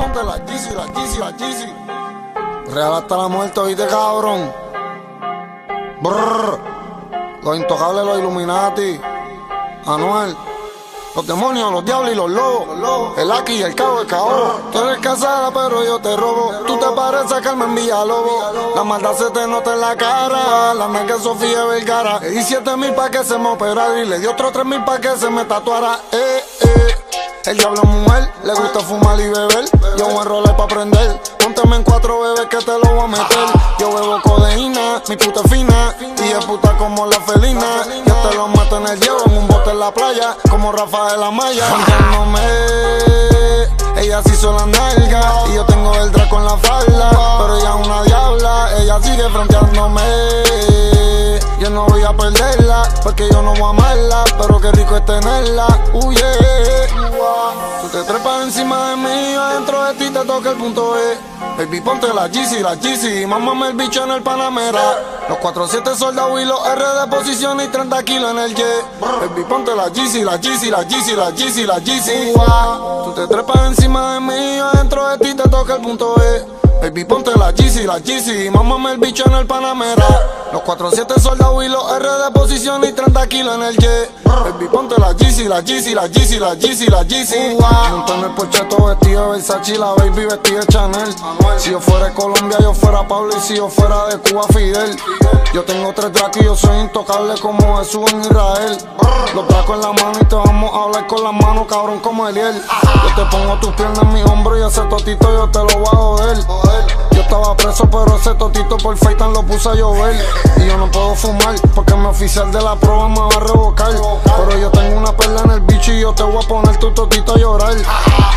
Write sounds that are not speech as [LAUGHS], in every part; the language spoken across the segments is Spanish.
ponte la la la. Real hasta la muerte, oíste cabrón. Brrr. Los intocables, los Illuminati. Anuel. Los demonios, los diablos y los lobos. El aquí y el cabo, el cabo. Tú eres casada, pero yo te robo. Tú te pareces a Carmen Villalobos. La maldad se te nota en la cara. La nega Sofía Vergara. Le di siete mil pa' que se me operara. Y le di otros tres mil pa' que se me tatuara. Eh. El diablo es mujer, le gusta fumar y beber. Yo a enrolar pa' prender. Póntame en cuatro bebés que te lo voy a meter. Yo bebo codeína, mi puta fina. Y es puta como la felina. Yo te lo mato en el hielo, en un bote en la playa. Como Rafael Amaya. Cantándome. Ella se hizo la nalga y yo tengo el draco en la falda. Pero ella es una diabla, ella sigue fronteándome. Yo no voy a perderla, porque yo no voy a amarla. Pero qué rico es tenerla, uh yeah. Tú te trepas encima de mí, adentro de ti te toca el punto E. Baby, ponte la Yeezy, la Yeezy, mámame el bicho en el Panamera. Los 4-7 soldados y los R de posición y 30 kilos en el jet. Baby, ponte la Yeezy, la Yeezy, la Yeezy, la Yeezy, la Yeezy. Tú te trepas encima de mí, adentro de ti te toca el punto E. Baby, ponte la Yeezy, la Yeezy, mámame el bicho en el Panamera. Los 4-7 soldados y los R de posición y 30 kilos en el jet. Baby, ponte la Yeezy, la Yeezy, la Yeezy, la Yeezy, la Yeezy. Monto en el porcheto vestido de Versace, la baby vestida de Chanel. Si yo fuera de Colombia, yo fuera Pablo y si yo fuera de Cuba, Fidel. Yo tengo tres dracos y yo soy intocable como Jesús en Israel. Los dracos en la mano y te vamos a hablar con las manos, cabrón, como Eliel. Yo te pongo tus piernas en mi hombro y ese totito yo te lo voy a joder. Yo estaba preso, pero ese totito por FaceTime lo puse a llover. [LAUGHS] Y yo no puedo fumar, porque mi oficial de la prueba me va a revocar. Pero yo tengo una perla en el bicho y yo te voy a poner tu totito a llorar.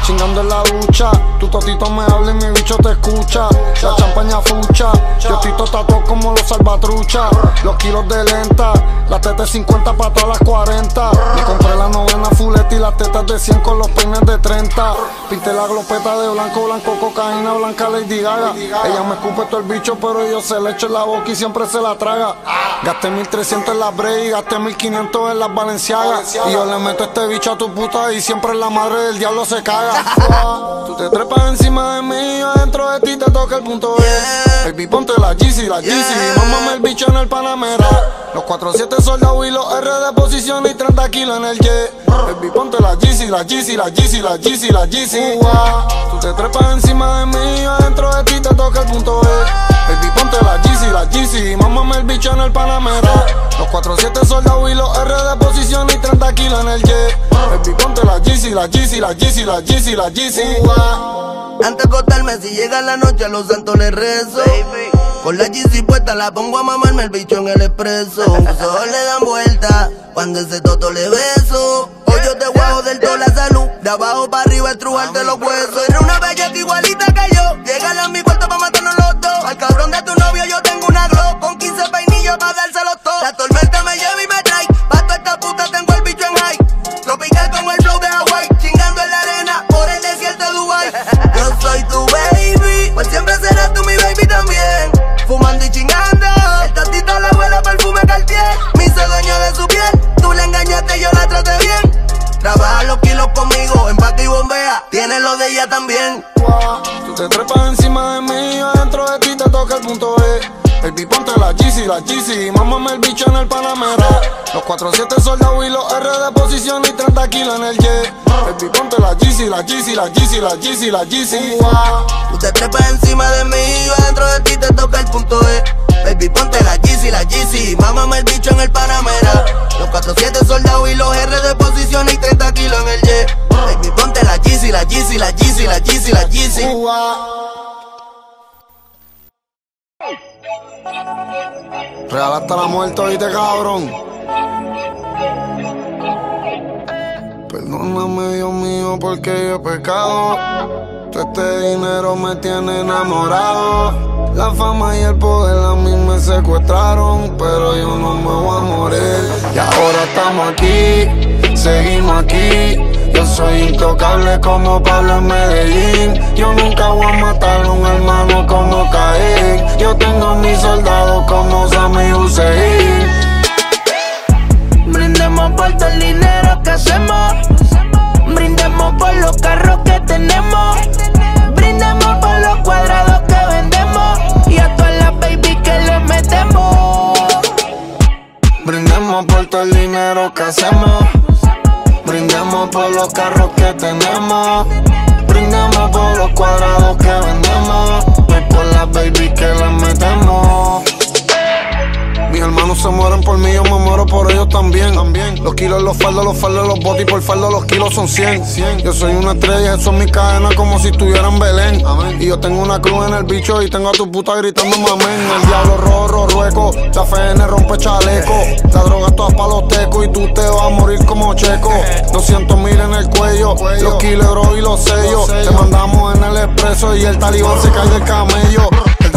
Chingando en la ducha, tu totito me habla y mi bicho te escucha. La champaña fucha, yo estoy tatuado como los salvatruchas. Los kilos de lenta, las tetas 50 para todas las 40. Me compré la novena fuleta y las tetas de 100 con los peines de 30. Pinté la glopeta de blanco, blanco, cocaína, blanca Lady Gaga. Ella me escupe todo el bicho, pero yo se le echo en la boca y siempre se la traga. Gasté 1300 en la Bray y gasté 1500 en las Valenciagas. Y yo le meto este bicho a tu puta y siempre la madre del diablo se caga. Tú te trepas encima de mí, adentro de ti te toca el punto E. Baby, ponte la Yeezy, la Yeezy, mámame el bicho en el Panamera. Los 4-7 soldados y los R de posición y 30 kilos en el jet. Baby, ponte la Yeezy, la Yeezy, la Yeezy, la Yeezy, la Yeezy. Tú te trepas encima de mí, adentro de ti te toca el punto E. Baby, ponte la la Yeezy, en el Panamera. Los 4-7 soldados y los R de posición y 30 kilos en el jet. Baby, ponte la Yeezy, la Yeezy, la Yeezy, la Yeezy, la Yeezy. Antes de acostarme, si llega la noche, a los santos les rezo. Con la Yeezy puesta, la pongo a mamarme el bicho en el expreso. Sus ojos le dan vuelta cuando ese toto le beso. Hoy yo te guajo del todo la salud. De abajo para arriba, estrujarte los huesos. Era una bella que igualita que yo. Llegale a mi cuarto para matarnos los dos. Al cabrón de tu novio, yo tengo peinillos para dárselos todos. La tormenta me lleva y me trae. Pa' toda esta puta tengo el bicho en high. Tropical como el flow de Hawaii. Chingando en la arena por el desierto de Dubai. [LAUGHS] Yo soy tu baby. Pues siempre serás tú mi baby también. Fumando y chingando. El tantito la abuela perfume Cartier. Me hice dueño de su piel. Tú la engañaste, yo la traté bien. Trabaja los kilos conmigo, empaque y bombea. Tiene lo de ella también. La la Yeezy, mámame el bicho en el Panamera. Los 4-7 soldados y los R de posición y 30 kilos en el jet. Baby, ponte la Yeezy, la Yeezy, la Yeezy, la Yeezy, la Yeezy. Tú te trepas encima de mí, yo adentro de ti te toca el punto E. Baby, ponte la Yeezy, la Yeezy, mámame el bicho en el Panamera. Los 4-7 soldados y los R de posición y 30 kilos en el jet. Baby, ponte la Yeezy, la Yeezy, la Yeezy, la Yeezy, la Yeezy. Real hasta la muerte, oíste, cabrón. Perdóname, Dios mío, porque yo he pecado. Todo este dinero me tiene enamorado. La fama y el poder a mí me secuestraron, pero yo no me voy a morir. Y ahora estamos aquí, seguimos aquí. Yo soy intocable como Pablo en Medellín. Yo nunca voy a matar tengo a mis soldados como Sammy Hussein. Brindemos por todo el dinero que hacemos. Brindemos por los carros que tenemos. Brindemos por los cuadrados que vendemos. Y a todas las baby que le metemos. Brindemos por todo el dinero que hacemos. Brindemos por los carros que tenemos. Brindemos por los cuadrados que vendemos. Voy por las baby que las metemos. Se mueren por mí, yo me muero por ellos también. también. Los kilos, los faldos, los faldos, los botis, por faldo los kilos son 100. 100. Yo soy una estrella, eso es mi cadena como si estuviera en Belén. Y yo tengo una cruz en el bicho y tengo a tu puta gritando amén. El diablo rojo, rueco, la FN rompe chaleco. La droga toda pa' los tecos y tú te vas a morir como checo. 200 mil en el cuello, los kilos y los sellos. Te mandamos en el expreso y el talibán se cae del camello.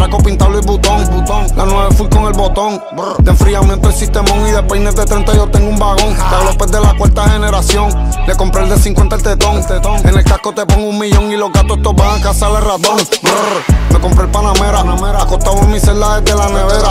El draco pintado y butón, butón. La nueve full con el botón. De enfriamiento el sistemón y de peines de 30 yo tengo un vagón. La López de la cuarta generación. Le compré el de 50 el tetón. En el casco te pongo un millón y los gatos estos van a cazar el ratón. Me compré el Panamera, acostado en mi celda desde la nevera.